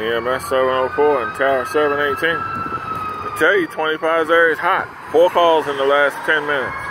EMS 704 and Tower 718. I tell you, 25 is hot. Four calls in the last 10 minutes.